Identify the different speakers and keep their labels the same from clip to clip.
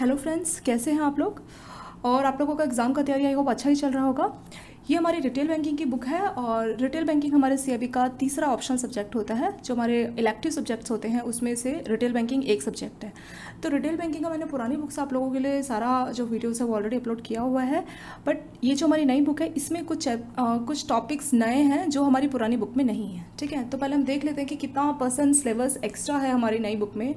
Speaker 1: Hello friends कैसे हैं आप लोग? और आप लोगों का एग्ज़ाम का तैयारी आई होप अच्छा ही चल रहा होगा। ये हमारी रिटेल बैंकिंग की बुक है और रिटेल बैंकिंग हमारे सी का तीसरा ऑप्शनल सब्जेक्ट होता है जो हमारे इलेक्टिव सब्जेक्ट्स होते हैं उसमें से रिटेल बैंकिंग एक सब्जेक्ट है। तो रिटेल बैंकिंग का मैंने पुरानी बुक्स आप लोगों के लिए सारा जो वीडियोस है वो ऑलरेडी अपलोड किया हुआ है। बट ये जो हमारी नई बुक है इसमें कुछ आ, कुछ टॉपिक्स नए हैं जो हमारी पुरानी बुक में नहीं है। ठीक है? तो पहले हम देख लेते हैं कि कितना परसेंट सिलेबस एक्स्ट्रा है हमारी नई बुक में।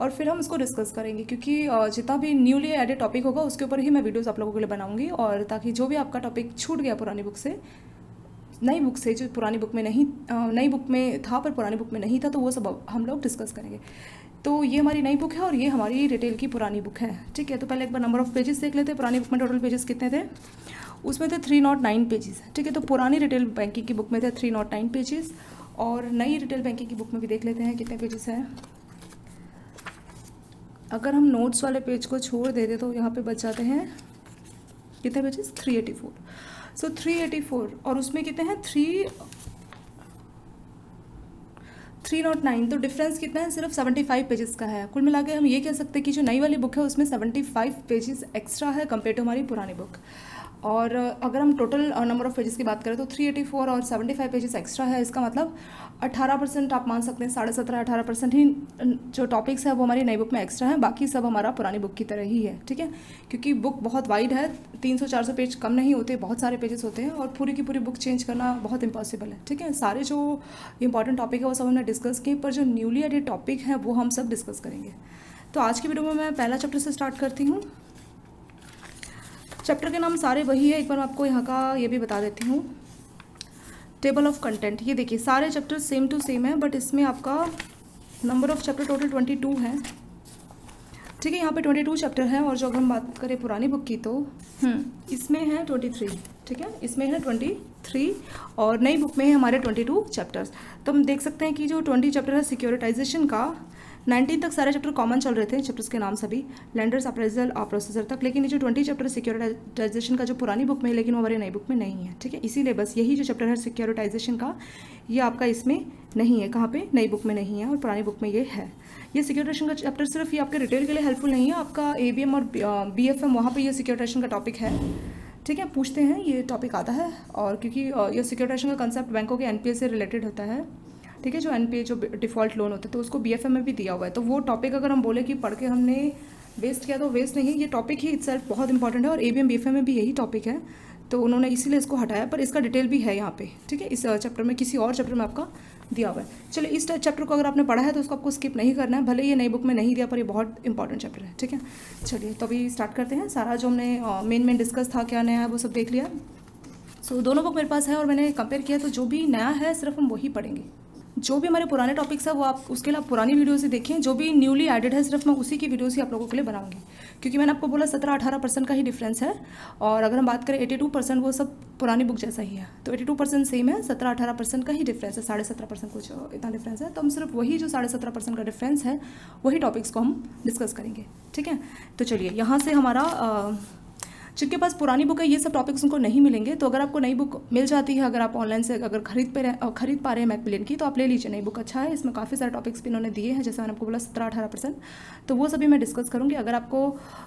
Speaker 1: और फिर हम इसको डिस्कस करेंगे, क्योंकि जितना भी न्यूली एडेड टॉपिक होगा, उसके ऊपर ही मैं वीडियोस आप लोगों के लिए बनाऊँगी और ताकि जो भी आपका टॉपिक छूट गया पुरानी बुक से, नई बुक से जो पुरानी बुक में नहीं नई बुक में था पर पुरानी बुक में नहीं था तो वो सब हम लोग डिस्कस करेंगे। तो ये हमारी नई बुक है और ये हमारी रिटेल की पुरानी बुक है, ठीक है? तो पहले एक बार नंबर ऑफ़ पेजेस देख लेते हैं, पुरानी बुक में टोटल पेजेस कितने थे? उसमें थे थ्री नॉट नाइन पेजेस ठीक है? तो पुरानी रिटेल बैंकिंग की बुक में थे थ्री नॉट नाइन पेजेस और नई रिटेल बैंकिंग की बुक में भी देख लेते हैं कितने पेजेस हैं। अगर हम नोट्स वाले पेज को छोड़ देते तो यहाँ पे बच जाते हैं कितने pages three eighty four so three eighty four और उसमें कितने हैं? थ्री थ्री नॉट नाइन तो डिफरेंस कितना है? सिर्फ़ सेवेंटी फाइव पेजेस का है। कुल मिला के हम ये कह सकते हैं कि जो नई वाली बुक है, उसमें सेवेंटी फाइव पेजेस एक्स्ट्रा है कंपेयर टू हमारी पुरानी बुक और अगर हम टोटल नंबर ऑफ़ पेजेस की बात करें तो 384 और 75 पेजेस एक्स्ट्रा है। इसका मतलब 18 परसेंट आप मान सकते हैं, साढ़े सत्रह, अठारह परसेंट ही जो टॉपिक्स है वो हमारी नई बुक में एक्स्ट्रा है, बाकी सब हमारा पुरानी बुक की तरह ही है, ठीक है? क्योंकि बुक बहुत वाइड है 300-400 पेज कम नहीं होते, बहुत सारे पेजेस होते हैं, और पूरी की पूरी बुक चेंज करना बहुत इम्पॉसिबल है, ठीक है? सारे जो इंपॉर्टेंट टॉपिक है वो सब हमने डिस्कस किए, पर जो न्यूली एडिड टॉपिक है वो हम सब डिस्कस करेंगे। तो आज की वीडियो में मैं पहला चैप्टर से स्टार्ट करती हूँ। चैप्टर के नाम सारे वही है। एक बार मैं आपको यहाँ का ये भी बता देती हूँ। टेबल ऑफ़ कंटेंट ये देखिए सारे चैप्टर सेम टू सेम है बट इसमें आपका number of chapter total twenty two है। ठीक है यहाँ पे ट्वेंटी टू चैप्टर है और जो अगर हम बात करें पुरानी बुक की तो हम्म, इसमें है ट्वेंटी थ्री ठीक है इसमें है ट्वेंटी थ्री और नई बुक में है हमारे ट्वेंटी टू चैप्टर्स तो हम देख सकते हैं कि जो ट्वेंटी चैप्टर है सिक्योरिटाइजेशन का नाइनटीन तक सारे चैप्टर कॉमन चल रहे थे चैप्टर्स के नाम सभी लैंडर्स अप्रेजल और प्रोसेसर तक। लेकिन ये जो ट्वेंटी चैप्टर सिक्योरिटाइजेशन का जो पुरानी बुक में है, लेकिन वो हमारी नई बुक में नहीं है, ठीक है? इसीलिए बस यही जो चैप्टर है सिक्योरिटाइजेशन का, ये आपका इसमें नहीं है, कहाँ पे? नई बुक में नहीं है और पुरानी बुक में ये है। ये सिक्योरिटेशन का चैप्टर सिर्फ़ ये आपके रिटेल के लिए हेल्पफुल नहीं है, आपका ए और बी एफ़ एम वहाँ पर ये सिक्योरिटेशन का टॉपिक है, ठीक है? पूछते हैं, ये टॉपिक आता है, और क्योंकि ये सिक्योरिटेशन का कंसेप्ट बैंकों के एन से रिलेटेड होता है। ठीक है जो एन जो डिफ़ॉल्ट लोन होता है तो उसको बीएफएम में भी दिया हुआ है। तो वो टॉपिक अगर हम बोले कि पढ़ के हमने वेस्ट किया तो वेस्ट नहीं है। ये टॉपिक ही इट्सल्फ बहुत इंपॉर्टेंट है और ए बी में भी यही टॉपिक है। तो उन्होंने इसीलिए इसको हटाया पर इसका डिटेल भी है यहाँ पे ठीक है? इस चैप्टर में किसी और चैप्टर में आपका दिया हुआ है। चलिए इस चैप्टर को अगर आपने पढ़ा है तो उसको आपको स्किप नहीं करना है। भले ये नई बुक में नहीं दिया पर ये बहुत इंपॉर्टेंट चैप्टर है ठीक है? चलिए तो अभी स्टार्ट करते हैं। सारा जो हमने मेन मेन डिस्कस था क्या नया है वो सब देख लिया। सो so, दोनों बुक मेरे पास है और मैंने कंपेयर किया तो जो भी नया है सिर्फ़ हम वही पढ़ेंगे। जो भी हमारे पुराने टॉपिक्स है, वो आप उसके लिए पुरानी वीडियो से देखें, जो भी न्यूली एडेड है, सिर्फ़ मैं उसी की वीडियो से आप लोगों के लिए बनाऊँगी। क्योंकि मैंने आपको बोला सत्रह अठारह परसेंट का ही डिफरेंस है, और अगर हम बात करें एटी टू परसेंट वो सब पुरानी बुक जैसा ही है। तो एटी टू परसेंट सेम है, सत्रह अठारह परसेंट का ही डिफरेंस है, साढ़े सत्रह परसेंट कुछ इतना डिफरेंस है। तो हम सिर्फ़ वही जो साढ़े सत्रह परसेंट का डिफरेंस है, वही टॉपिक्स को हम डिस्कस करेंगे। ठीक है? तो चलिए, यहाँ से हमारा जिनके पास पुरानी बुक है, ये सब टॉपिक्स उनको नहीं मिलेंगे। तो अगर आपको नई बुक मिल जाती है, अगर आप ऑनलाइन से अगर खरीद पे खरीद पा रहे हैं मैकमिलियन की तो आप ले लीजिए नई बुक। अच्छा है, इसमें काफ़ी सारे टॉपिक्स भी इन्होंने दिए हैं, जैसे मैंने आपको बोला सत्रह अठारह परसेंट तो वो सभी मैं डिस्कस करूँगी। अगर आपको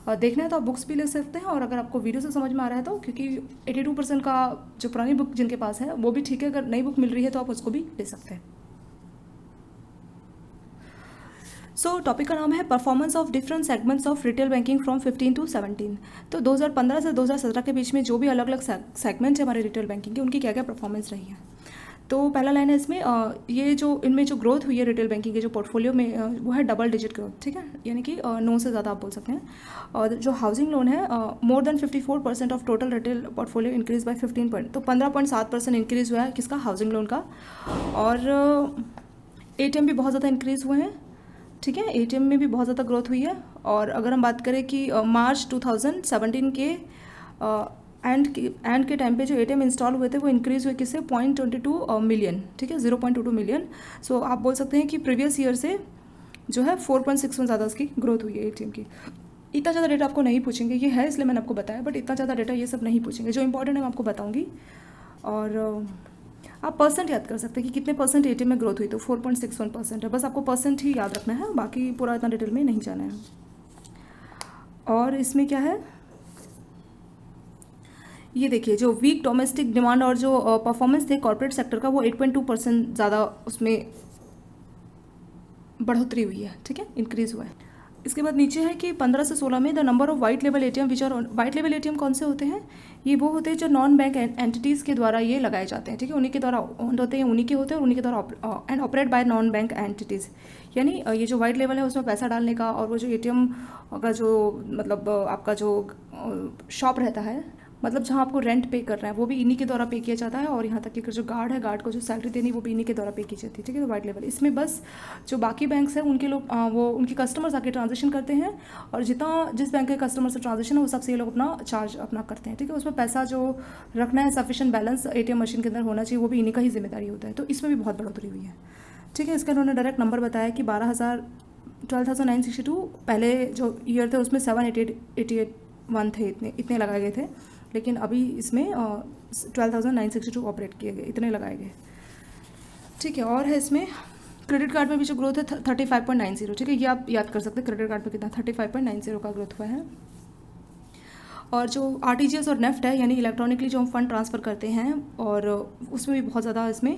Speaker 1: देखना है तो आप बुक्स भी ले सकते हैं, और अगर आपको वीडियो से समझ में आ रहा है तो क्योंकि एटी का जो पुरानी बुक जिनके पास है, वो भी ठीक है। अगर नई बुक मिल रही है तो आप उसको भी ले सकते हैं। सो टॉपिक का नाम है performance of different segments of retail banking from 15 to 17 तो 2015 से 2017 के बीच में जो भी अलग अलग सेगमेंट्स है हमारे रिटेल बैंकिंग के, उनकी क्या क्या परफॉर्मेंस रही है? तो पहला लाइन है इसमें ये जो, इनमें जो ग्रोथ हुई है रिटेल बैंकिंग के, जो पोर्टफोलियो में वो है डबल डिजिट ग्रोथ ठीक है? यानी कि नौ से ज़्यादा आप बोल सकते हैं। और जो हाउसिंग लोन है more than 54 percent of total retail portfolio increase by 15 point तो 15.7 परसेंट इंक्रीज हुआ है किसका? हाउसिंग लोन का। और एटीएम भी बहुत ज़्यादा इंक्रीज़ हुए हैं। ठीक है एटीएम में भी बहुत ज़्यादा ग्रोथ हुई है। और अगर हम बात करें कि मार्च uh, 2017 के एंड एंड के टाइम पे जो एटीएम इंस्टॉल हुए थे वो इंक्रीज़ हुए किससे? पॉइंट ट्वेंटी टू मिलियन ठीक है? Zero point two two million so आप बोल सकते हैं कि प्रीवियस ईयर से जो है फोर पॉइंट सिक्स ज़्यादा उसकी ग्रोथ हुई है एटीएम की। इतना ज़्यादा डेटा आपको नहीं पूछेंगे ये है इसलिए मैंने आपको बताया बट इतना ज़्यादा डेटा ये सब नहीं पूछेंगे। जो इंपॉर्टेंट है मैं आपको बताऊँगी। और आप परसेंट याद कर सकते हैं कि कितने परसेंट ए में ग्रोथ हुई तो four point six one percent है। बस आपको परसेंट ही याद रखना है, बाकी पूरा इतना डिटेल में नहीं जाना है। और इसमें क्या है? ये देखिए, जो वीक डोमेस्टिक डिमांड और जो परफॉर्मेंस थे कॉर्पोरेट सेक्टर का, वो 8.2 परसेंट ज़्यादा उसमें बढ़ोतरी हुई है, ठीक है? इंक्रीज़ हुआ है। इसके बाद नीचे है कि 15 से 16 में the number of white level ATM which are white level ATM कौन से होते हैं? ये वो होते हैं जो नॉन बैंक एंटिटीज़ के द्वारा ये लगाए जाते हैं, ठीक है? उन्हीं के द्वारा ऑन होते हैं, उन्हीं के होते हैं और उन्हीं के द्वारा and operate by non bank entities यानी ये जो वाइट लेवल है उसमें पैसा डालने का और वो जो एटीएम का जो मतलब आपका जो शॉप रहता है मतलब जहाँ आपको रेंट पे कर रहे हैं, वो भी इन्हीं के द्वारा पे किया जाता है और यहाँ तक कि जो गार्ड है गार्ड को जो सैलरी देनी वो भी इन्हीं के द्वारा पे की जाती है, ठीक है? तो वाइट लेवल इसमें बस जो बाकी बैंक्स हैं, उनके लोग वो, उनके कस्टमर्स आके ट्रांजेक्शन करते हैं और जितना, जिस बैंक के कस्टमर से ट्रांजेक्शन है, वो सबसे ये लोग अपना चार्ज अपना करते हैं, ठीक है? उसमें पैसा जो रखना है सफिशेंट बैलेंस एटीएम मशीन के अंदर होना चाहिए, वो भी इन्हीं का ही ज़िम्मेदारी होता है। तो इसमें भी बहुत बढ़ोतरी हुई है, ठीक है? इसका उन्होंने डायरेक्ट नंबर बताया कि बारह हज़ार twelve thousand nine sixty two पहले जो ईयर थे, उसमें seven eighty eight eighty eight one थे, इतने इतने लगाए गए थे। लेकिन अभी इसमें twelve thousand nine sixty two operate किए गए, इतने लगाए गए। ठीक है, और है इसमें क्रेडिट कार्ड में भी जो ग्रोथ है thirty five point nine zero ठीक है, ये आप याद कर सकते हैं क्रेडिट कार्ड पे कितना thirty five point nine zero का ग्रोथ हुआ है। और जो आरटीजीएस और नेफ्ट है, यानी इलेक्ट्रॉनिकली जो हम फंड ट्रांसफ़र करते हैं, और उसमें भी बहुत ज़्यादा इसमें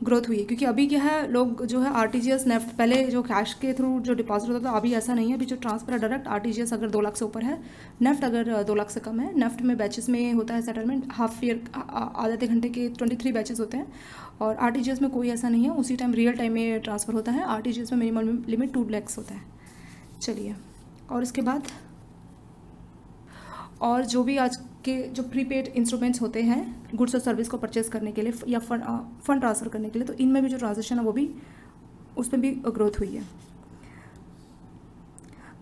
Speaker 1: ग्रोथ हुई है। क्योंकि अभी क्या है, लोग जो है R T G S NEFT पहले जो कैश के थ्रू जो डिपॉजिट होता था, अभी ऐसा नहीं है। अभी जो ट्रांसफ़र है direct R T G S अगर दो लाख से ऊपर है नेफ्ट अगर दो लाख से कम है नेफ्ट में बैचेस में होता है सेटलमेंट हाफ़ ईयर आधे आधे घंटे के ट्वेंटी थ्री बैचेस होते हैं। और आर टी जी एस में कोई ऐसा नहीं है, उसी टाइम रियल टाइम में ट्रांसफ़र होता है। आर टी जी एस में मिनिमम लिमिट टू लैक्स होता है। चलिए, और इसके बाद? और जो भी आज के जो प्रीपेड इंस्ट्रूमेंट्स होते हैं गुड्स और सर्विस को परचेज करने के लिए या फंड फंड ट्रांसफ़र करने के लिए तो इनमें भी जो ट्रांजेक्शन है वो भी उसमें भी ग्रोथ हुई है।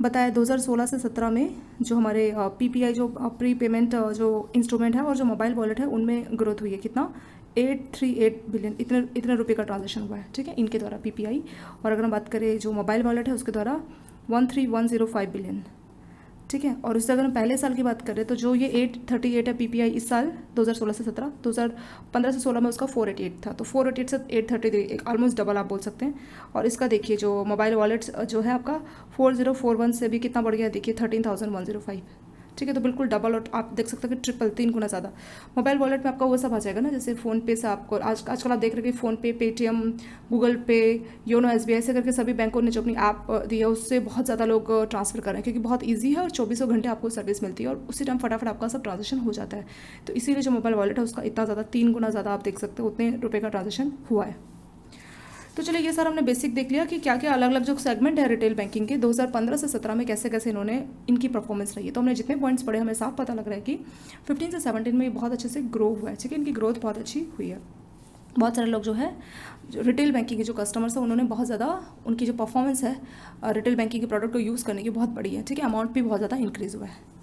Speaker 1: बताया 2016 से 17 में जो हमारे पीपीआई जो प्री पेमेंट जो इंस्ट्रूमेंट है और जो मोबाइल वॉलेट है, उनमें ग्रोथ हुई है। कितना? एट थ्री एट बिलियन इतने इतने रुपए का ट्रांजेक्शन हुआ है, ठीक है? इनके द्वारा पीपीआई और अगर हम बात करें जो मोबाइल वॉलेट है, उसके द्वारा one three one zero five billion ठीक है? और उससे अगर हम पहले साल की बात करें तो जो ये एट थर्टी एट है पी पी आई इस साल, दो हज़ार सोलह से सत्रह, दो हज़ार पंद्रह से सोलह में उसका फोर एटी एट था। तो फोर एटी एट से एट थर्टी थ्री एक ऑलमोस्ट डबल आप बोल सकते हैं। और इसका देखिए, जो मोबाइल वॉलेट्स जो है आपका फोर ज़ीरो फोर वन से भी कितना बढ़ गया देखिए thirteen thousand one zero five ठीक है तो बिल्कुल डबल और आप देख सकते हैं कि ट्रिपल तीन गुना ज़्यादा। मोबाइल वॉलेट में आपका वो सब आ जाएगा ना, जैसे फ़ोन पे से आपको, आज, आजकल आप देख रहे हैं कि PhonePe Paytm Google Pay YONO S से करके सभी बैंकों ने जो अपनी ऐप दी है, उससे बहुत ज़्यादा लोग ट्रांसफ़र कर रहे हैं, क्योंकि बहुत ईजी है और चौबीसों घंटे आपको सर्विस मिलती है और उसी टाइम फटाफट आपका सब ट्रांजेक्शन हो जाता है। तो इसीलिए जो मोबाइल वॉलेट है, उसका इतना ज़्यादा, तीन गुना ज़्यादा आप देख सकते हो, उतने रुपये का ट्रांजेक्शन हुआ है। तो चलिए ये सर हमने बेसिक देख लिया कि क्या क्या अलग अलग जो सेगमेंट है रिटेल बैंकिंग के 2015 से 17 में कैसे कैसे इन्होंने, इनकी परफॉर्मेंस रही है। तो हमने जितने पॉइंट्स पढ़े, हमें साफ़ पता लग रहा है कि 15 से 17 में ये बहुत अच्छे से ग्रो हुआ है, ठीक है? इनकी ग्रोथ बहुत अच्छी हुई है। बहुत सारे लोग जो है, जो रिटेल बैंकिंग के जो कस्टमर्स हैं, उन्होंने बहुत ज़्यादा उनकी जो परफॉर्मेंस है रिटेल बैंकिंग के प्रोडक्ट को यूज़ करने की बहुत बड़ी है, ठीक है? अमाउंट भी बहुत ज़्यादा इंक्रीज़ हुआ है।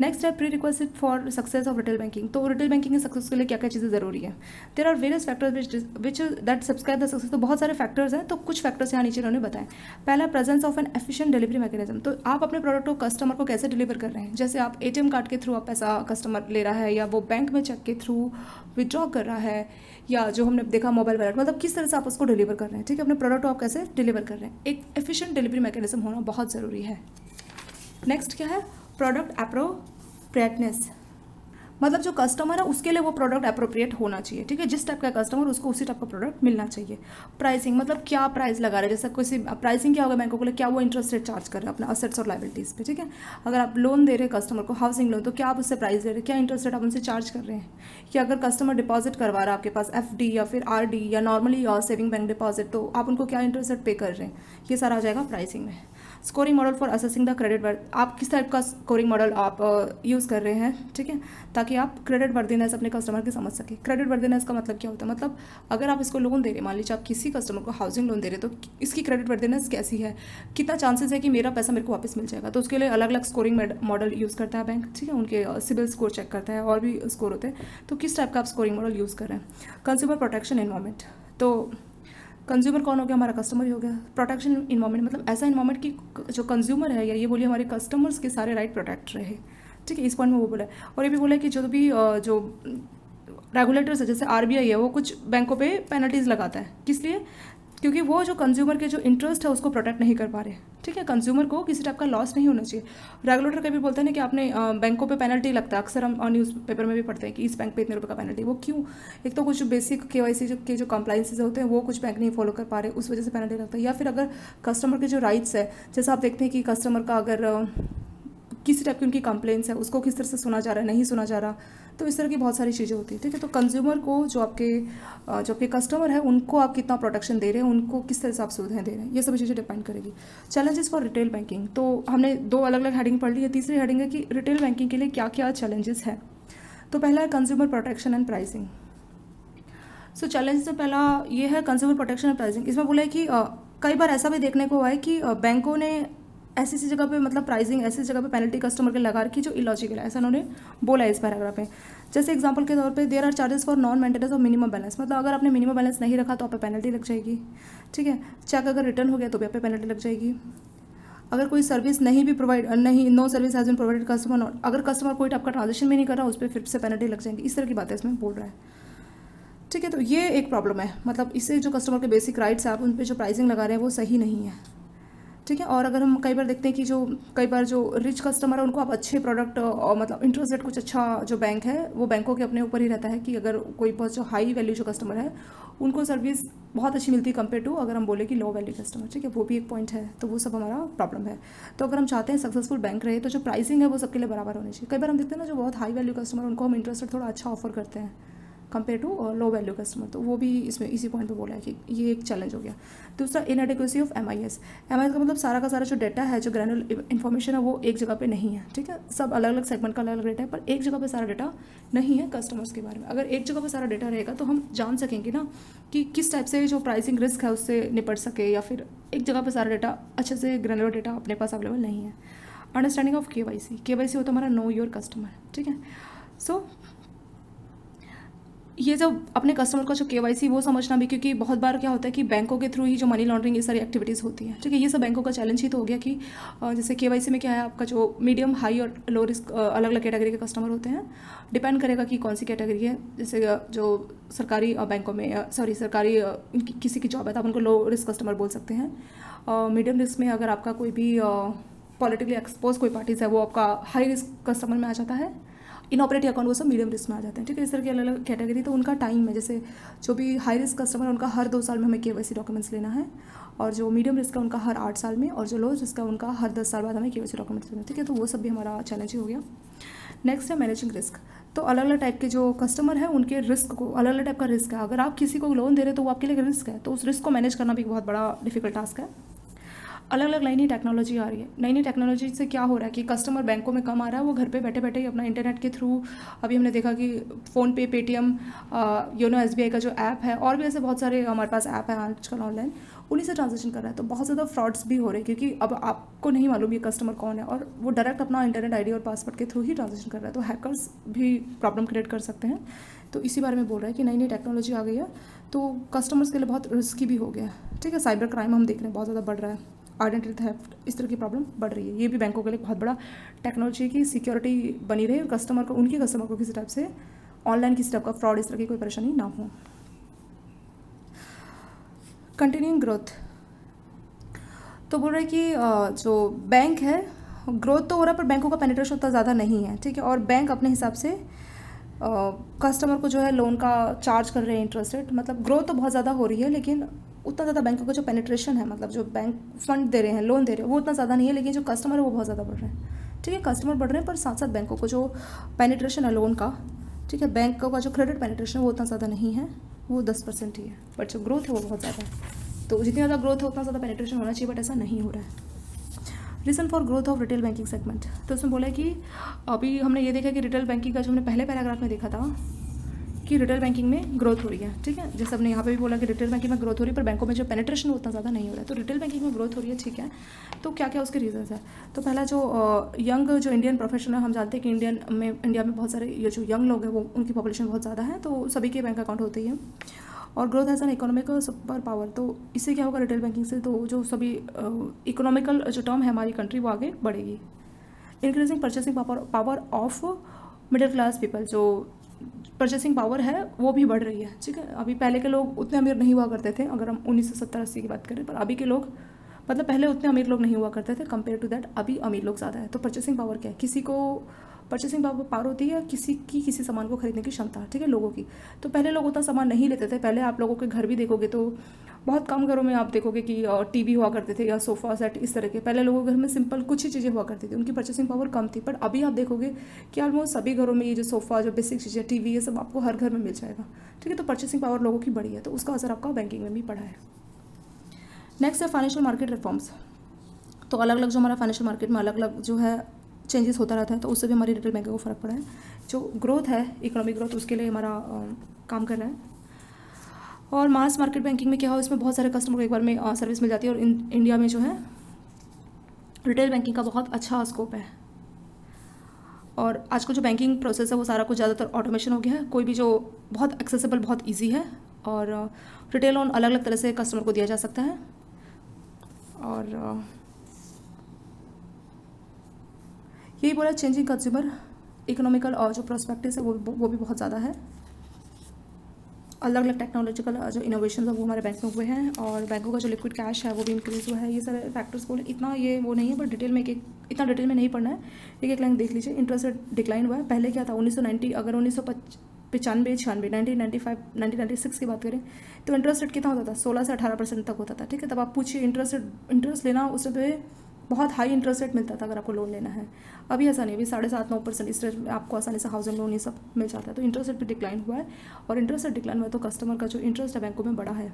Speaker 1: नेक्स्ट है pre request for success of retail banking तो रिटेल बैंकिंग के सक्सेस के लिए क्या क्या चीज़ें ज़रूरी है? There are various factors which that subscribe the success तो बहुत सारे फैक्टर्स हैं तो कुछ फैक्टर्स यहाँ नीचे उन्होंने बताया पहला presence of an efficient delivery mechanism तो आप अपने प्रोडक्ट को कस्टमर को कैसे डिलीवर कर रहे हैं? जैसे आप एटीएम कार्ड के थ्रू आप पैसा कस्टमर ले रहा है, या वो बैंक में चेक के थ्रू विदड्रॉ कर रहा है, या जो हमने देखा मोबाइल वैलेट मतलब किस तरह से आप उसको डिलीवर कर रहे हैं, ठीक है? अपने प्रोडक्ट को आप कैसे डिलीवर कर रहे हैं? एक एफिशिएंट डिलीवरी मैकेनिज्म होना बहुत ज़रूरी है। नेक्स्ट क्या है? प्रोडक्ट अप्रो अप्रोप्रिएटनेस मतलब जो कस्टमर है, उसके लिए वो प्रोडक्ट अप्रोप्रिएट होना चाहिए, ठीक है? जिस टाइप का कस्टमर उसको उसी टाइप का प्रोडक्ट मिलना चाहिए। प्राइसिंग मतलब क्या प्राइस लगा रहे हैं? जैसे किसी प्राइसिंग क्या होगा? बैंकों के लिए क्या वो इंटरेस्ट रेट चार्ज कर रहे हैं अपना असेट्स और लाइबिलिटीज़ पे? ठीक है? अगर आप लोन दे रहे हैं कस्टमर को हाउसिंग लोन तो क्या आप उससे प्राइस दे रहे हैं? क्या इंटरेस्ट रेट आप उनसे चार्ज कर रहे हैं? कि अगर कस्टमर डिपॉजिट करवा रहा है आपके पास एफडी या फिर आरडी या नॉर्मली सेविंग बैंक डिपॉजिट तो आप उनको क्या इंटरेस्ट रेट पे कर रहे हैं? ये सारा आ जाएगा प्राइसिंग में। Scoring model for assessing the credit worth आप किस टाइप का स्कोरिंग मॉडल आप यूज़ कर रहे हैं, ठीक है? ताकि आप क्रेडिट वर्दीनेस अपने कस्टमर की समझ सके। क्रेडिट वर्दीनेस का मतलब क्या होता है? मतलब अगर आप इसको लोन दे रहे मान लीजिए आप किसी कस्टमर को हाउसिंग लोन दे रहे तो इसकी क्रेडिट वर्दीनेस कैसी है? कितना चांसेस है कि मेरा पैसा मेरे को वापस मिल जाएगा? तो उसके लिए अलग अलग स्कोरिंग मॉडल यूज़ करता है बैंक ठीक है? उनके सिविल स्कोर चेक करता है, और भी स्कोर होते हैं। तो किस टाइप का आप स्कोरिंग मॉडल यूज़ कर रहे हैं? कंज्यूमर प्रोटेक्शन इन्वायरमेंट तो कंज्यूमर कौन हो गया? हमारा कस्टमर ही हो गया। प्रोटेक्शन इन्वायरमेंट मतलब ऐसा इन्वायरमेंट कि जो कंज्यूमर है या ये बोलिए हमारे कस्टमर्स के सारे राइट प्रोटेक्ट रहे। ठीक है, इस पॉइंट में वो बोला। है और ये भी बोला कि जो भी जो रेगुलेटर्स है, जैसे आरबीआई है, वो कुछ बैंकों पे पेनल्टीज़ लगाता है। किस लिए? क्योंकि वो जो कंज्यूमर के जो इंटरेस्ट है, उसको प्रोटेक्ट नहीं कर पा रहे। ठीक है? कंज्यूमर को किसी टाइप का लॉस नहीं होना चाहिए। रेगुलेटर कभी बोलते हैं ना कि आपने बैंकों पे पेनल्टी लगता है। अक्सर हम न्यूज़ पेपर में भी पढ़ते हैं कि इस बैंक पे इतने रुपये का पेनल्टी वो क्यों? एक तो कुछ बेसिक के वाई सी के जो कंप्लाइंसेज होते हैं, वो कुछ बैंक नहीं फॉलो कर पा रहे, उस वजह से पेनल्टी लगता है। या फिर अगर कस्टमर के जो राइट्स है, जैसे आप देखते हैं कि कस्टमर का अगर किसी टाइप की उनकी कंप्लेंट्स है, उसको किस तरह से सुना जा रहा है, नहीं सुना जा रहा तो इस तरह की बहुत सारी चीज़ें होती है। ठीक है तो कंज्यूमर को जो आपके जो आपके कस्टमर है, उनको आप कितना प्रोटेक्शन दे रहे हैं, उनको किस तरह से आप सुविधाएँ दे रहे हैं, ये सभी चीज़ें डिपेंड करेगी। चैलेंजेस फॉर रिटेल बैंकिंग तो हमने दो अलग अलग हेडिंग पढ़ ली है तीसरी हेडिंग है कि रिटेल बैंकिंग के लिए क्या क्या चैलेंजेस हैं। तो पहला है consumer protection and pricing so challenge से पहला ये है कंज्यूमर प्रोटेक्शन एंड प्राइसिंग इसमें बोला है कि कई बार ऐसा भी देखने को हुआ है कि बैंकों ने ऐसी ऐसी जगह पे मतलब प्राइसिंग ऐसी जगह पे पेनल्टी कस्टमर के लगा रखी जो इलॉजिकल है। ऐसा उन्होंने बोला है इस पैराग्राफ में। जैसे एग्जांपल के तौर पे there are charges for non maintenance और मिनिमम बैलेंस मतलब अगर आपने मिनिमम बैलेंस नहीं रखा तो आप पे पेनल्टी लग जाएगी। ठीक है? चेक अगर रिटर्न हो गया तो भी आप पे पेनल्टी लग जाएगी। अगर कोई सर्विस नहीं भी प्रोवाइड नहीं no service has been provided customer not अगर कस्टमर कोई आपका ट्रांजेक्शन भी नहीं कर रहा, उस पर फिर से पेनल्टी लग जाएगी। इस तरह की बातें इसमें बोल रहा है। ठीक है? तो ये एक प्रॉब्लम है। मतलब इससे जो कस्टमर के बेसिक राइट्स हैं, आप उन पर जो प्राइसिंग लगा रहे हैं, वो सही नहीं है। ठीक है? और अगर हम कई बार देखते हैं कि जो, कई बार जो रिच कस्टमर है, उनको आप अच्छे प्रोडक्ट और मतलब इंटरेस्ट रेट कुछ अच्छा जो बैंक है, वो बैंकों के अपने ऊपर ही रहता है कि अगर कोई बहुत जो हाई वैल्यू जो कस्टमर है, उनको सर्विस बहुत अच्छी मिलती है कंपेयर टू अगर हम बोले कि लो वैल्यू कस्टमर ठीक है? वो भी एक पॉइंट है तो वो सब हमारा प्रॉब्लम है। तो अगर हम चाहते हैं सक्सेसफुल बैंक रहे तो जो प्राइसिंग है वो सबके लिए बराबर होनी चाहिए। कई बार हम देखते हैं ना, जो बहुत हाई वैल्यू कस्टमर उनको हम इंटरेस्ट थोड़ा अच्छा ऑफ़र करते हैं। Compare to low value customer तो वो भी इसमें, इसी पॉइंट पे बोला है कि ये एक चैलेंज हो गया। दूसरा in inadequacy of M I S M I S का मतलब सारा का सारा जो डाटा है, जो ग्रैनुअल इन्फॉर्मेशन है, वो एक जगह पे नहीं है, ठीक है? सब अलग अलग सेगमेंट का अलग अलग डेटा है, पर एक जगह पे सारा डेटा नहीं है कस्टमर्स के बारे में। अगर एक जगह पर सारा डेटा रहेगा तो हम जान सकेंगे ना कि किस टाइप से जो प्राइसिंग रिस्क है, उससे निपट सके, या फिर एक जगह पर सारा डेटा अच्छे से ग्रैनुअल डेटा अपने पास अवेलेबल नहीं है। Understanding of K Y C K Y C होता हमारा नो योर कस्टमर ठीक है? सो ये जब अपने कस्टमर का जो के वो समझना भी, क्योंकि बहुत बार क्या होता है कि बैंकों के थ्रू ही जो मनी लॉन्ड्रिंग ये सारी एक्टिविटीज़ होती हैं। ठीक है, ये सब बैंकों का चैलेंज ही तो हो गया कि जैसे के में क्या है, आपका जो मीडियम हाई और लो रिस्क अलग अलग कैटेगरी के कस्टमर होते हैं। डिपेंड करेगा कि कौन सी कैटेगरी है। जैसे जो सरकारी बैंकों में सॉरी सरकारी किसी की जॉब है तो आप उनको लो रिस्क कस्टमर बोल सकते हैं। मीडियम रिस्क में अगर आपका कोई भी पॉलिटिकली एक्सपोज कोई पार्टीज़ है, वो आपका हाई रिस्क कस्टमर में आ जाता है। इनऑपरेटिव अकाउंट वो सब मीडियम रिस्क में आ जाते हैं, ठीक है? इस तरह की अलग अलग कैटेगरी तो उनका टाइम है। जैसे जो भी हाई रिस्क कस्टमर उनका हर दो साल में हमें के डॉक्यूमेंट्स लेना है और जो मीडियम रिस्क है, उनका हर आठ साल में और जो लो रिस्क है, उनका हर दस साल बाद हमें के डॉक्यूमेंट्स लेना ठीक है? तो वो सब भी हमारा चैलेंज ही हो गया। नेक्स्ट है मैनेजिंग रिस्क तो अलग अलग टाइप के जो कस्टमर है, उनके रिस्क को, अलग अलग टाइप का रिस्क है। अगर आप किसी को लोन दे रहे हैं तो वो आपके लिए रिस्क है। तो उस रिस्क को मैनेज करना भी एक बहुत बड़ा डिफ़िकल्ट टास्क है। अलग अलग नई नई टेक्नोलॉजी आ रही है। नई नई टेक्नोलॉजी से क्या हो रहा है कि कस्टमर बैंकों में कम आ रहा है, वो घर पे बैठे बैठे ही अपना इंटरनेट के थ्रू अभी हमने देखा कि फ़ोनपे पेटीएम योनो एस का जो ऐप है और भी ऐसे बहुत सारे हमारे पास ऐप है आजकल ऑनलाइन उन्हीं से ट्रांजेक्शन कर रहा है। तो बहुत ज़्यादा फ्रॉड्स भी हो रहे हैं क्योंकि अब आपको नहीं मालूम ये कस्टमर कौन है और वो डायरेक्ट अपना इंटरनेट आईडी और पासवर्ड के थ्रू ही ट्रांजेक्शन कर रहा है। तो हैकर्स भी प्रॉब्लम क्रिएट कर सकते हैं। तो इसी बारे में बोल रहा है कि नई नई टेक्नोलॉजी आ गई है तो कस्टमर्स के लिए बहुत रिस्की भी हो गया है। ठीक है साइबर क्राइम हम देख रहे हैं, बहुत ज़्यादा बढ़ रहा है। आइडेंटिटी थेफ्ट, इस तरह की प्रॉब्लम बढ़ रही है। ये भी बैंकों के लिए बहुत बड़ा टेक्नोलॉजी की सिक्योरिटी बनी रहे और कस्टमर को, उनके कस्टमर को किसी टाइप से, ऑनलाइन किसी टाइप का फ्रॉड, इस तरह की कोई परेशानी ना हो। कंटिन्यूइंग ग्रोथ तो बोल रहे हैं कि जो बैंक है ग्रोथ तो हो रहा है, पर बैंकों का पेनिट्रेशन उतना ज़्यादा नहीं है, ठीक है? और बैंक अपने हिसाब से कस्टमर को जो है लोन का चार्ज कर रहे हैं इंटरेस्ट रेट मतलब ग्रोथ तो बहुत ज़्यादा हो रही है, लेकिन उतना ज़्यादा बैंकों का जो पेनिट्रेशन है मतलब जो बैंक फंड दे रहे हैं लोन दे रहे हैं, वो उतना ज़्यादा नहीं है, लेकिन जो कस्टमर है वो बहुत ज़्यादा बढ़ रहे हैं। ठीक है कस्टमर बढ़ रहे हैं, पर साथ साथ बैंकों को जो पेनिट्रेशन है लोन का, ठीक है, बैंक का जो क्रेडिट पेनिट्रेशन है वो उतना ज़्यादा नहीं है, वो दस परसेंट ही है। बट जो ग्रोथ है वो बहुत ज़्यादा है। तो जितनी ज़्यादा ग्रोथ है, उतना ज़्यादा पेनिट्रेशन होना चाहिए बट ऐसा नहीं हो रहा है। Reason for growth of retail banking segment तो उसमें बोला कि अभी हमने ये देखा कि रिटेल बैंकिंग का जो हमने पहले पैराग्राफ में देखा था कि रिटेल बैंकिंग में ग्रोथ हो रही है, ठीक है? जैसे हमने यहाँ पे भी बोला कि रिटेल बैंकिंग में ग्रोथ हो रही है, पर बैंकों में जो पेनेट्रेशन उतना ज़्यादा नहीं हो रहा है। तो रिटेल बैंकिंग में ग्रोथ हो रही है, ठीक है? तो क्या क्या उसके रीजंस है? तो पहला जो यंग जो इंडियन प्रोफेशनल हम जानते हैं कि इंडियन में इंडिया में बहुत सारे ये जो यंग लोग हैं, वो, उनकी पॉपुलेशन बहुत ज़्यादा है तो सभी के बैंक अकाउंट होते ही और growth as an economical super power तो इससे क्या होगा रिटेल बैंकिंग से? तो जो सभी इकोनॉमिकल जो टर्म है हमारी कंट्री वो आगे बढ़ेगी। Increasing purchasing power power of middle class people जो परचेसिंग पावर है, वो भी बढ़ रही है, ठीक है? अभी पहले के लोग उतने अमीर नहीं हुआ करते थे, अगर हम उन्नीस सौ सत्तर अस्सी की बात करें, पर अभी के लोग मतलब पहले उतने अमीर लोग नहीं हुआ करते थे कंपेयर टू दैट अभी अमीर लोग ज़्यादा है। तो परचेसिंग पावर क्या है? किसी को परचेसिंग पावर होती है किसी की किसी सामान को खरीदने की क्षमता, ठीक है, लोगों की। तो पहले लोग उतना सामान नहीं लेते थे। पहले आप लोगों के घर भी देखोगे तो बहुत कम घरों में आप देखोगे कि टीवी हुआ करते थे या सोफ़ा सेट इस तरह के। पहले लोगों के घर में सिंपल कुछ ही चीज़ें हुआ करती थी। उनकी परचेसिंग पावर कम थी। बट अभी आप देखोगे कि ऑलमोस्ट सभी घरों में ये जो सोफ़ा जो बेसिक चीज़ें टीवी ये सब आपको हर घर में मिल जाएगा। ठीक है तो परचेसिंग पावर लोगों की बढ़ी है। तो उसका असर आपका बैंकिंग में भी पड़ा है। नेक्स्ट है फाइनेंशियल मार्केट रिफॉर्म्स तो अलग अलग जो हमारा फाइनेंशियल मार्केट में अलग अलग जो है चेंजेस होता रहता है तो उससे भी हमारी रिटेल बैंकों को फ़र्क पड़ा है। जो ग्रोथ है इकोनॉमिक ग्रोथ उसके लिए हमारा काम कर रहा है। और मास मार्केट बैंकिंग में क्या हो इसमें बहुत सारे कस्टमर को एक बार में सर्विस मिल जाती है और इंडिया में जो है रिटेल बैंकिंग का बहुत अच्छा स्कोप है। और आजकल जो बैंकिंग प्रोसेस है, वो सारा कुछ ज़्यादातर ऑटोमेशन हो गया है। कोई भी जो बहुत एक्सेसिबल बहुत ईजी है, और रिटेल लोन अलग अलग तरह से कस्टमर को दिया जा सकता है। और यही बोला चेंजिंग कंज्यूमर इकोनॉमिकल और जो प्रोस्पेक्टिव है, वो वो भी बहुत ज़्यादा है। अलग अलग टेक्नोलॉजिकल जो इनोवेशन है, वो हमारे बैंक में हुए हैं और बैंकों का जो लिक्विड कैश है, वो भी इंक्रीज़ हुआ है। ये सारे फैक्टर्स बोले इतना ये वो नहीं है बट डिटेल में एक इतना डिटेल में नहीं पढ़ना है। एक एक लाइन देख लीजिए इंटरेस्ट रेट डिक्लाइन हुआ है। पहले क्या था, उन्नीस अगर उन्नीस पचानवे, छियानवे nineteen ninety five nineteen ninety six की बात करें तो इंटरेस्ट रेट कितना होता था, सोलह से अठारह परसेंट तक होता था, ठीक है? तब आप पूछिए इंटरेस्ट रेट इंटरेस्ट लेना उस पर बहुत हाई इंटरेस्ट रेट मिलता था अगर आपको लोन लेना है। अभी ऐसा नहीं, अभी साढ़े सात नौ परसेंट इस रेट में आपको आसानी से हाउसिंग लोन ये सब मिल जाता है। तो इंटरेस्ट रेट भी डिक्लाइन हुआ है और इंटरेस्ट रेट डिक्लाइन हुआ है तो कस्टमर का जो इंटरेस्ट है बैंकों में बड़ा है।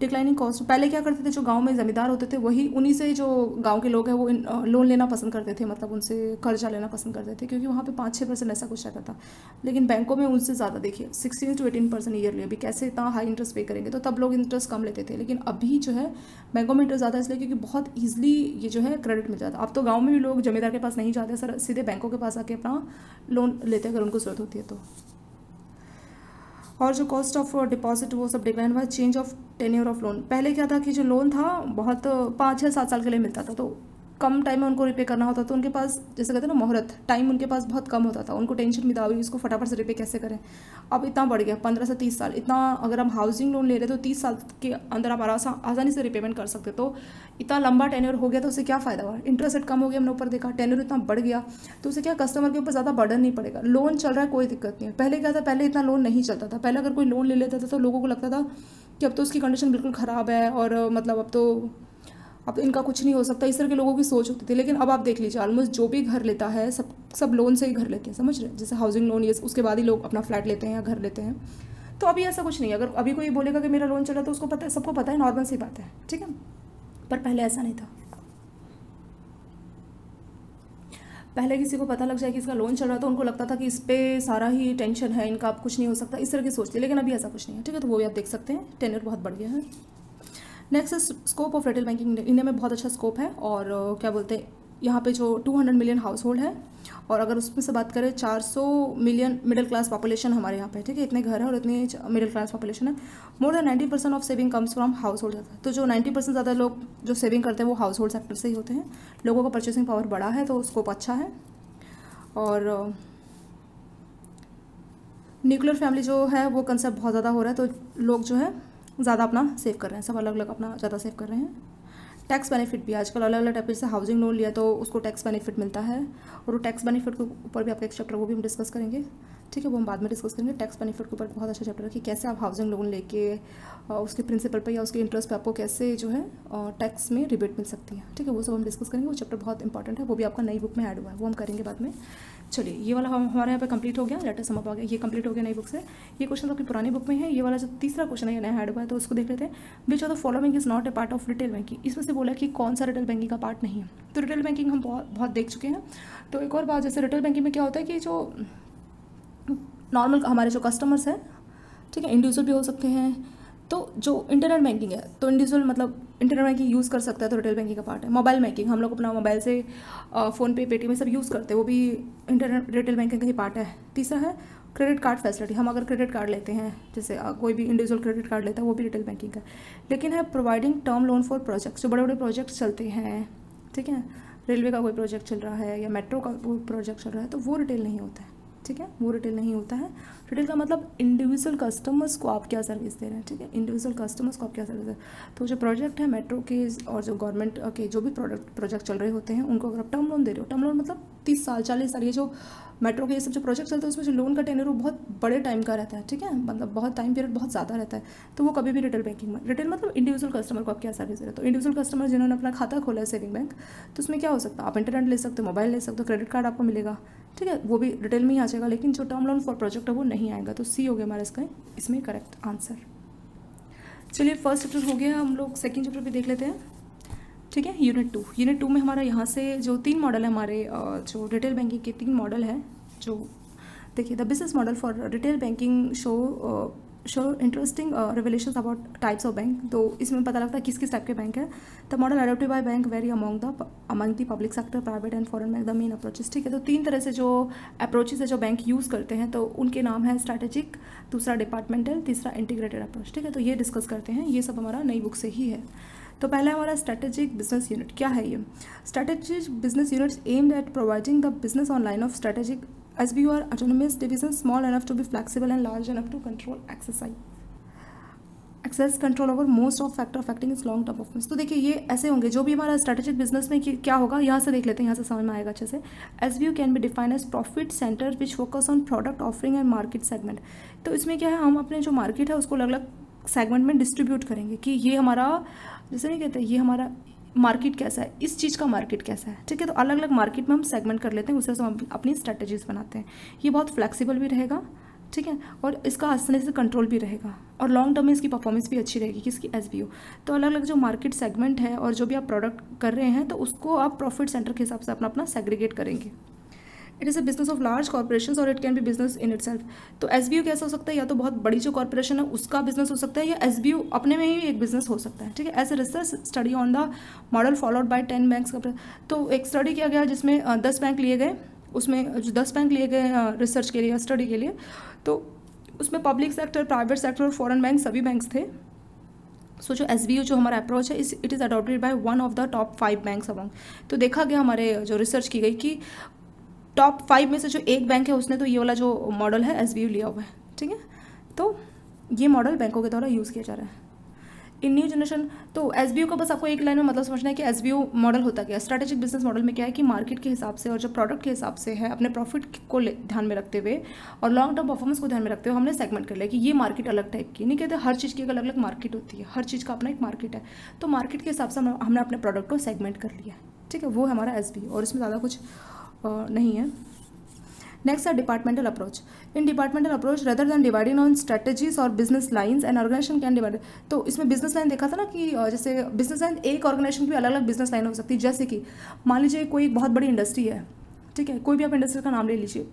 Speaker 1: डिक्लाइनिंग कॉस्ट पहले क्या करते थे, जो गाँव में ज़मींदार होते थे, वही उन्हीं से जो गाँव के लोग हैं, वो इन लोन लेना पसंद करते थे मतलब उनसे कर्जा लेना पसंद करते थे, क्योंकि वहाँ पे पाँच छः परसेंट ऐसा कुछ रहता था। लेकिन बैंकों में उनसे ज़्यादा देखिए sixteen to eighteen percent yearly अभी कैसे इतना हाई इंटरेस्ट पे करेंगे तो तब लोग इंटरेस्ट कम लेते थे। लेकिन अभी जो है, बैंकों में इंटरेस्ट ज़्यादा इसलिए क्योंकि बहुत ईजिली ये जो है क्रेडिट मिल जाता। अब तो गाँव में भी लोग जमींदार के पास नहीं जाते, सर, सीधे बैंकों के पास आके अपना लोन लेते, अगर उनको ज़रूरत होती है तो। और जो कॉस्ट ऑफ़ डिपॉजिट वो सब डिपेंड हुआ change of tenure of loan पहले क्या था कि जो लोन था, बहुत, पाँच छः सात साल के लिए मिलता था तो कम टाइम में उनको रिपे करना होता तो उनके पास, जैसे कहते हैं ना, मुहूर्त टाइम उनके पास बहुत कम होता था। उनको टेंशन भी था, अभी इसको फटाफट से रिपे कैसे करें? अब इतना बढ़ गया, पंद्रह से तीस साल, इतना अगर हम हाउसिंग लोन ले रहे तो तीस साल के अंदर आप आसानी से रिपेमेंट कर सकते तो इतना लंबा टेन्योर हो गया तो उससे क्या फ़ायदा हुआ? इंटरेस्ट रेट कम हो गया, हमने ऊपर देखा टेन्योर इतना बढ़ गया तो उससे क्या कस्टमर के ऊपर ज़्यादा बर्डन नहीं पड़ेगा। लोन चल रहा है, कोई दिक्कत नहीं है। पहले क्या था, पहले इतना लोन नहीं चलता था। पहले अगर कोई लोन ले लेता था तो लोगों को लगता था कि अब तो उसकी कंडीशन बिल्कुल ख़राब है, और मतलब अब तो अब इनका कुछ नहीं हो सकता, इस तरह के लोगों की सोच होती थी। लेकिन अब आप देख लीजिए ऑलमोस्ट जो भी घर लेता है, सब सब लोन से ही घर लेते हैं, समझ रहे हैं? जैसे हाउसिंग लोन ये उसके बाद ही लोग अपना फ्लैट लेते हैं या घर लेते हैं। तो अभी ऐसा कुछ नहीं है। अगर अभी कोई बोलेगा कि मेरा लोन चला तो उसको पता है सबको पता है नॉर्मल सी बात है, ठीक है? पर पहले ऐसा नहीं था। पहले किसी को पता लग जाए कि इसका लोन चल रहा तो उनको लगता था कि इस पर सारा ही टेंशन है, इनका अब कुछ नहीं हो सकता, इस तरह की सोचती लेकिन अभी ऐसा कुछ नहीं है, ठीक है? तो वो भी आप देख सकते हैं टेनर बहुत बढ़ गया है। Next scope of retail banking India में बहुत अच्छा स्कोप है और क्या बोलते हैं, यहाँ पे जो 200 मिलियन हाउस होल्ड है और अगर उसमें से बात करें 400 मिलियन मिडिल क्लास पॉपुलेशन हमारे यहाँ पे ठीक है? इतने घर हैं और इतनी मिडिल क्लास पॉपुलेशन है। More than 90 percent of saving comes from household तो जो 90 परसेंट ज़्यादा लोग जो सेविंग करते हैं, वो हाउस होल्ड सेक्टर से ही होते हैं। लोगों का परचेसिंग पावर बड़ा है तो स्कोप अच्छा है। और न्यूक्लियर फैमिली जो है, वो कंसेप्ट बहुत ज़्यादा हो रहा है तो लोग जो है ज़्यादा अपना सेव कर रहे हैं, सब अलग अलग अपना ज़्यादा सेव कर रहे हैं। टैक्स बेनिफिट भी, आजकल अलग अलग टाइप से हाउसिंग लोन लिया तो उसको टैक्स बेनिफिट मिलता है और वो टैक्स बेनिफिट के ऊपर भी आपका एक चैप्टर वो भी हम डिस्कस करेंगे। ठीक है, वो हम बाद में डिस्कस करेंगे। टैक्स बेनिफिट के ऊपर बहुत अच्छा चैप्टर है कि कैसे आप हाउसिंग लोन लेके उसके प्रिंसिपल पर या उसके इंटरेस्ट पर आपको कैसे जो है टैक्स में रिबेट मिल सकती है। ठीक है, वो सब हम डिस्कस करेंगे। वो चैप्टर बहुत इंपॉर्टेंट है, वो भी आपका नई बुक में ऐड हुआ है, वो हम करेंगे बाद में। चलिए, ये वाला हम, हमारे यहाँ पे कंप्लीट हो गया लेटर समझ आ गया। ये कंप्लीट हो गया नई बुक से ये क्वेश्चन आपकी पुरानी बुक में है, ये वाला जो तीसरा क्वेश्चन है नया ऐड हुआ है तो उसको देख लेते हैं। Which of the following is not a part of retail banking इसमें से बोला कि कौन सा रिटेल बैंकिंग का पार्ट नहीं है। तो रिटेल बैंकिंग हम बहुत बहुत देख चुके हैं। तो एक और बात, जैसे रिटेल बैंकिंग में क्या होता है कि जो नॉर्मल हमारे जो कस्टमर्स हैं, ठीक है इंडिविजुअल भी हो सकते हैं तो जो इंटरनेट बैंकिंग है तो इंडिविजुअल मतलब इंटरनेट बैंकिंग यूज़ कर सकता है तो रिटेल बैंकिंग का पार्ट है। मोबाइल बैंकिंग हम लोग अपना मोबाइल से फ़ोन पे पेटीएम सब यूज़ करते हैं, वो भी इंटरनेट रिटेल बैंकिंग का ही पार्ट है। तीसरा है क्रेडिट कार्ड फैसिलिटी हम अगर क्रेडिट कार्ड लेते हैं, जैसे कोई भी इंडिविजुअल क्रेडिट कार्ड लेता है, वो भी रिटेल बैंकिंग का लेकिन है providing term loan for projects जो बड़े बड़े प्रोजेक्ट्स चलते हैं, ठीक है? रेलवे का कोई प्रोजेक्ट चल रहा है या मेट्रो का कोई प्रोजेक्ट चल रहा है तो वो रिटेल नहीं होता है, ठीक है? वो रिटेल नहीं होता है। रिटेल का मतलब इंडिविजुअल कस्टमर्स को आप क्या सर्विस दे रहे हैं, ठीक है? इंडिविजुअल कस्टमर्स को आप क्या सर्विस दे रहे हैं? तो जो प्रोजेक्ट है मेट्रो के और जो गवर्नमेंट के जो भी प्रोडक्ट प्रोजेक्ट चल रहे होते हैं, उनको अगर आप टर्म लोन दे रहे हो टर्म लोन मतलब तीस साल, चालीस साल, ये जो मेट्रो के ये सब जो प्रोजेक्ट चलते हैं, उसमें जो लोन का टेनर वो बहुत बड़े टाइम का रहता है, ठीक है? मतलब बहुत टाइम पीरियड बहुत ज़्यादा रहता है। तो वो कभी भी रिटेल बैंकिंग में रिटेल मतलब इंडिविजुअल कस्टमर को आप क्या सर्विस दे रहे हो? तो इंडिविजुअल कस्टमर जिन्होंने अपना खाता खोला है सेविंग बैंक तो उसमें क्या हो सकता है? आप इंटरनेट ले सकते हो मोबाइल ले सकते हो क्रेडिट कार्ड आपको मिलेगा, ठीक है? वो भी रिटेल में ही आ जाएगा, लेकिन जो टर्म लोन फॉर प्रोजेक्ट है, वो नहीं आएगा तो सी हो गया हमारा इसका, इसमें करेक्ट आंसर चलिए फ़र्स्ट चैप्टर हो गया, हम लोग सेकेंड चैप्टर भी देख लेते हैं। ठीक है यूनिट टू यूनिट टू में हमारा यहाँ से जो तीन मॉडल है हमारे जो रिटेल बैंकिंग के तीन मॉडल है, जो, देखिए the business model for retail banking show show interesting revelation about types of bank तो इसमें पता लगता है किस किस टाइप के बैंक है। The model adopted by bank very among the among the public sector private and foreign bank the main approaches ठीक है तो तीन तरह से जो अप्रोचेस है जो बैंक यूज़ करते हैं तो उनके नाम है स्ट्रैटेजिक दूसरा डिपार्टमेंटल तीसरा इंटीग्रेटेड अप्रोच ठीक है? तो ये डिस्कस करते हैं। ये सब हमारा नई बुक से ही है। तो पहला हमारा स्ट्रेटेजिक बिज़नेस यूनिट क्या है ये? Strategic business units aimed at providing the business on line of strategic we are autonomous, division small enough to be flexible and large enough to control exercise. Access control over most of factor affecting is long term performance तो देखिए, ये ऐसे होंगे, जो भी हमारा strategic business में क्या होगा, यहाँ से देख लेते हैं, यहाँ से समझ में आएगा अच्छे से। S B U can be define as profit centre which focus on product offering and market segment तो इसमें क्या है, हम अपने जो मार्केट है, उसको अलग अलग सेगमेंट में डिस्ट्रीब्यूट करेंगे कि ये हमारा, जैसे नहीं कहते, ये हमारा मार्केट कैसा है? इस चीज़ का मार्केट कैसा है? ठीक है तो अलग अलग मार्केट में हम सेगमेंट कर लेते हैं उससे हम अपनी स्ट्रैटेजीज बनाते हैं। ये बहुत फ्लेक्सिबल भी रहेगा, ठीक है, और इसका आसानी से कंट्रोल भी रहेगा, और लॉन्ग टर्म में इसकी परफॉर्मेंस भी अच्छी रहेगी, किसकी? एस बी ओ तो अलग अलग जो मार्केट सेगमेंट है, और जो भी आप प्रोडक्ट कर रहे हैं तो उसको आप प्रॉफिट सेंटर के हिसाब से अपना अपना सेग्रीगेट करेंगे। It is a business of large corporation और it can be business in it तो एस कैसा हो सकता है? या तो बहुत बड़ी जो कॉर्पोरेशन है उसका बिज़नेस हो सकता है या एस अपने में ही एक बिज़नेस हो सकता है ठीक है? As a research study on the model followed by ten banks का तो एक स्टडी किया गया जिसमें दस बैंक लिए गए। उसमें जो दस बैंक लिए गए रिसर्च के लिए स्टडी के लिए। तो उसमें पब्लिक सेक्टर प्राइवेट सेक्टर और फॉरेन बैंक सभी बैंक्स थे। सो so, जो एस जो हमारा अप्रोच है it is adopted by one of the top five banks among तो देखा गया हमारे जो रिसर्च की गई कि टॉप फाइव में से जो एक बैंक है, उसने तो ये वाला जो मॉडल है एस लिया हुआ है, ठीक है? तो ये मॉडल बैंकों के द्वारा यूज़ किया जा रहा है। इन न्यू जनरेशन तो एस बी का बस आपको एक लाइन में मतलब समझना है कि एस मॉडल होता क्या है। स्ट्रेटेजिक बिज़नेस मॉडल में क्या है कि मार्केट के हिसाब से और जो प्रोडक्ट के हिसाब से है, अपने प्रॉफिट को ध्यान में रखते हुए और लॉन्ग टर्म परफॉर्मेंस को ध्यान में रखते हुए हमने सेगमेंट कर लिया कि ये मार्केट अलग टाइप की नहीं कहते हर चीज़ की एक अलग अलग मार्केट होती है, हर चीज़ का अपना एक मार्केट है। तो मार्केट के हिसाब से हमने अपने प्रोडक्ट को सेगमेंट कर लिया, ठीक है? वो हमारा एस और इसमें ज़्यादा कुछ नहीं है। नेक्स्ट है departmental approach in departmental approach rather than dividing on strategies और business lines and organization can divide तो इसमें बिज़नेस लाइन देखा था ना कि जैसे बिज़नेस लाइन एक ऑर्गेनाइजेशन की अलग अलग बिज़नेस लाइन हो सकती है। जैसे कि, मान लीजिए कोई बहुत बड़ी इंडस्ट्री है, ठीक है? कोई भी आप इंडस्ट्री का नाम ले लीजिए।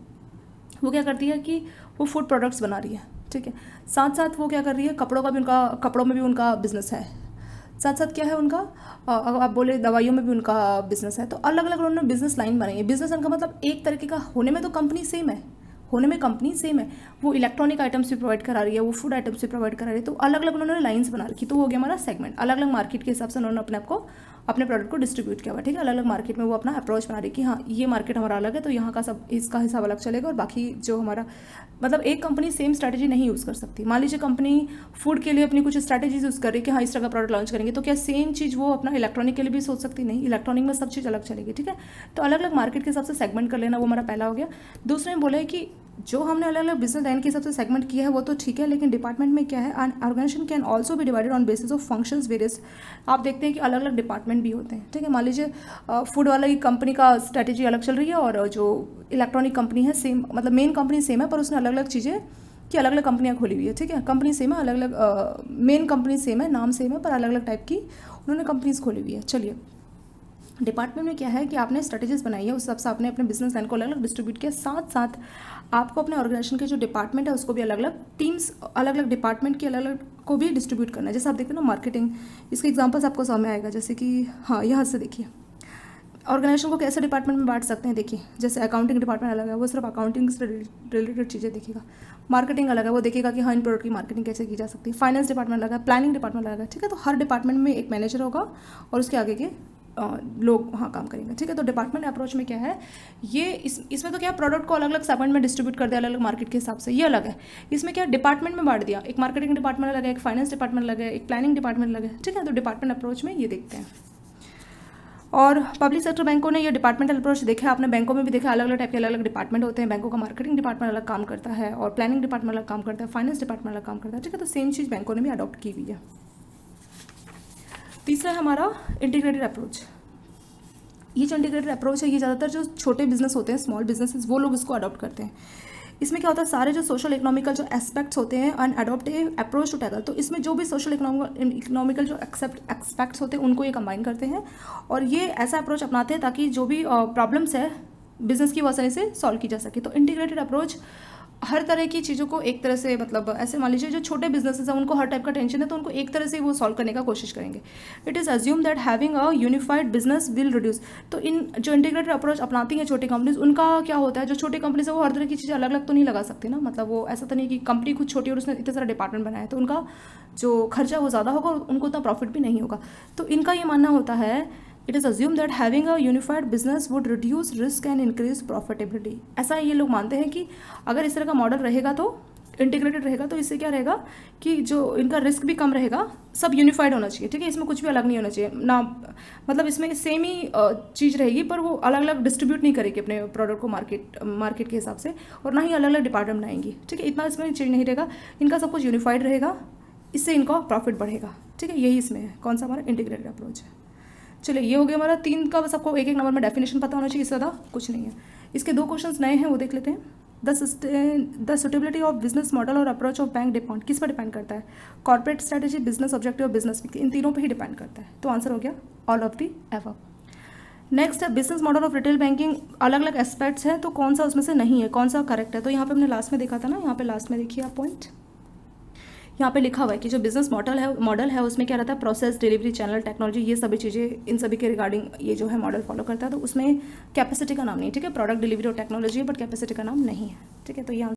Speaker 1: वो क्या करती है कि वो फ़ूड प्रोडक्ट्स बना रही है, ठीक है? साथ साथ वो क्या कर रही है, कपड़ों का भी उनका, कपड़ों में भी उनका बिज़नेस है। साथ साथ क्या है उनका? अगर आप बोले दवाइयों में भी उनका बिज़नेस है तो अलग अलग उन्होंने बिज़नेस लाइन बनाई है। बिज़नेस उनका मतलब एक तरीके का होने में तो कंपनी सेम है, होने में कंपनी सेम है। वो इलेक्ट्रॉनिक आइटम्स भी प्रोवाइड करा रही है, वो फ़ूड आइटम्स भी प्रोवाइड करा रही है तो अलग अलग उन्होंने लाइन्स बना रखी तो वो हो गया हमारा सेगमेंट अलग अलग मार्केट के हिसाब से उन्होंने अपने आप को अपने प्रोडक्ट को डिस्ट्रीब्यूट किया हुआ ठीक है? अलग अलग मार्केट में वो अपना अप्रोच बना रही कि हाँ ये मार्केट हमारा अलग है तो यहाँ का सब, इसका हिसाब अलग चलेगा और बाकी जो हमारा मतलब एक कंपनी सेम स्ट्रैटेजी नहीं यूज़ कर सकती। मान लीजिए कंपनी फ़ूड के लिए अपनी कुछ स्ट्रैटेजीज यूज़ कर रही है कि हाँ इस तरह का प्रोडक्ट लॉन्च करेंगे तो क्या सेम चीज़ वो अपना इलेक्ट्रॉनिक के लिए भी सोच सकती? नहीं इलेक्ट्रॉनिक में सब चीज़ अलग चलेगी, ठीक है? तो अलग अलग मार्केट के हिसाब से सेगमेंट कर लेना, वो हमारा पहला हो गया। दूसरे में बोला है कि जो हमने अलग अलग बिज़नेस लाइन के हिसाब से सेगमेंट किया है, वो तो ठीक है, लेकिन डिपार्टमेंट में क्या है? ऑर्गेनाइजेशन कैन ऑल्सो भी divided on basis of functions various आप देखते हैं कि अलग अलग डिपार्टमेंट भी होते हैं। ठीक है, मान लीजिए फ़ूड वाला की कंपनी का स्ट्रेटेजी अलग चल रही है और जो इलेक्ट्रॉनिक कंपनी है सेम मतलब मेन कंपनी सेम है, पर उसने अलग अलग चीज़ें की अलग अलग कंपनियाँ खोली हुई है। ठीक है कंपनी सेम है अलग अलग मेन कंपनी सेम है, नाम सेम है, पर अलग अलग टाइप की उन्होंने कंपनीज़ खोली हुई है। चलिए डिपार्टमेंट में क्या है कि आपने स्ट्रेटेजीज बनाई है, उस हिसाब से आपने अपने बिज़नेस लाइन को अलग अलग डिस्ट्रीब्यूट किया साथ साथ आपको अपने ऑर्गेनाइजेशन के जो डिपार्टमेंट है, उसको भी अलग अलग टीम्स अलग अलग डिपार्टमेंट के अलग अलग को भी डिस्ट्रीब्यूट करना है। जैसे आप देखते हैं ना मार्केटिंग इसके एग्जाम्पल्स आपको समझ में आएगा, जैसे कि हाँ यहाँ से देखिए। ऑर्गेनाइजेशन को कैसे डिपार्टमेंट में बांट सकते हैं, देखिए। जैसे अकाउंटिंग डिपार्टमेंट अलग है, वो सिर्फ़ अकाउंटिंग से रिलेटेड चीज़ें देखेगा। मार्केटिंग अलग है, वो देखेगा कि हाँ इन प्रोडक्ट की मार्केटिंग कैसे की जा सकती है। फाइनेंस डिपार्टमेंट अलग है प्लानिंग डिपार्टमेंट अलग है, ठीक है? तो हर डिपार्टमेंट में एक मैनेजर होगा और उसके आगे के लोग वहाँ काम करेंगे। ठीक है तो डिपार्टमेंट अप्रोच में क्या है? ये इस, इसमें तो क्या प्रोडक्ट को अलग अलग सेगमेंट में डिस्ट्रीब्यूट कर दिया अलग अलग मार्केट के हिसाब से, ये अलग है। इसमें क्या डिपार्टमेंट में बांट दिया। एक मार्केटिंग डिपार्टमेंट अलग है, एक फाइनेंस डिपार्टमेंट अलग है, एक प्लानिंग डिपार्टमेंट अलग है। ठीक है तो डिपार्टमेंट अप्रोच में ये देखते हैं। और पब्लिक सेक्टर बैंकों ने ये डिपार्टमेंटल अप्रोच देखा, आपने बैंकों में भी देखा अलग अलग टाइप के अलग अलग डिपार्टमेंट होते हैं। बैंकों का मार्केटिंग डिपार्टमेंट अलग काम करता है और प्लानिंग डिपार्टमेंट अलग काम करता है फाइनेंस डिपार्टमेंट अलग काम करता है। ठीक है तो सेम चीज़ बैंकों ने भी अडॉप्ट की हुई है। तीसरा हमारा इंटीग्रेटेड अप्रोच ये जो इंटीग्रेटेड अप्रोच है, ये ज़्यादातर जो छोटे बिज़नेस होते हैं स्मॉल बिजनेसेस वो लोग इसको अडॉप्ट करते हैं. इसमें क्या होता है, सारे जो सोशल इकोनॉमिकल जो एस्पेक्ट्स होते हैं and adopt approach to tackle तो इसमें जो भी सोशल इकोनॉमिकल जो एक्सेप्ट एक्सपेक्ट्स होते हैं, उनको ये कंबाइन करते हैं और ये ऐसा अप्रोच अपनाते हैं ताकि जो भी प्रॉब्लम्स है बिज़नेस की वो आसानी से सॉल्व की जा सके. तो इंटीग्रेटेड अप्रोच हर तरह की चीज़ों को एक तरह से मतलब ऐसे मान लीजिए जो छोटे बिजनेसेस हैं, उनको हर टाइप का टेंशन है तो उनको एक तरह से वो सॉल्व करने का कोशिश करेंगे। It is assume that having a unified business will reduce तो इन जो इंटीग्रेटेड अप्रोच अपनाती हैं छोटी कंपनीज़ उनका क्या होता है? जो छोटी कंपनीज़ है, वो हर तरह की चीज़ें अलग अलग तो नहीं लगा सकती ना। मतलब वो ऐसा तो नहीं कि कंपनी खुद छोटी और उसने इतने सारा डिपार्टमेंट बनाया तो उनका जो खर्चा वो ज़्यादा होगा और उनको उतना प्रॉफिट भी नहीं होगा। तो इनका ये मानना होता है it is assume that having a unified business would reduce risk and increase profitability ऐसा ये लोग मानते हैं कि अगर इस तरह का मॉडल रहेगा तो इंटीग्रेटेड रहेगा तो इससे क्या रहेगा कि जो इनका रिस्क भी कम रहेगा, सब यूनिफाइड होना चाहिए, ठीक है? इसमें कुछ भी अलग नहीं होना चाहिए। ना मतलब इसमें सेम ही चीज़ रहेगी, पर वो अलग अलग डिस्ट्रीब्यूट नहीं करेगी अपने प्रोडक्ट को मार्केट मार्केट के हिसाब से, और ना ही अलग अलग डिपार्टमेंट बनाएँगी, ठीक है? इतना इसमें चेंज नहीं रहेगा। इनका सब कुछ यूनिफाइड रहेगा, इससे इनका प्रॉफिट बढ़ेगा, ठीक है? यही इसमें है। कौन सा हमारा इंटीग्रेटेड अप्रोच है? चलिए, ये हो गया हमारा तीन का, बस आपको एक एक नंबर में डेफिनेशन पता होना चाहिए, इससे ज़्यादा कुछ नहीं है। इसके दो क्वेश्चंस नए हैं, वो देख लेते हैं। The suitability of business model और अप्रोच ऑफ़ बैंक डिपेंड किस पर डिपेंड करता है? कॉर्पोरेट स्ट्रेटेजी बिज़नेस ऑब्जेक्टिव और बिज़नेस इन तीनों पर ही डिपेंड करता है। तो आंसर हो गया ऑल ऑफ़ दी एव नेक्स्ट है business model of retail banking अलग अलग एस्पेक्ट्स हैं तो कौन सा उसमें से नहीं है, कौन सा करेक्ट है? तो यहाँ पे हमने लास्ट में देखा था ना, यहाँ पे लास्ट में देखिए आप पॉइंट यहाँ पे लिखा हुआ है कि जो बिज़नेस मॉडल है मॉडल है, उसमें क्या रहता है? प्रोसेस डिलीवरी चैनल टेक्नोलॉजी ये सभी चीज़ें, इन सभी के रिगार्डिंग ये जो है मॉडल फॉलो करता है। तो उसमें कैपेसिटी का नाम नहीं ठीक है? प्रोडक्ट डिलीवरी और टेक्नोलॉजी है बट कैपेसिटी का नाम नहीं है, ठीक है? तो ये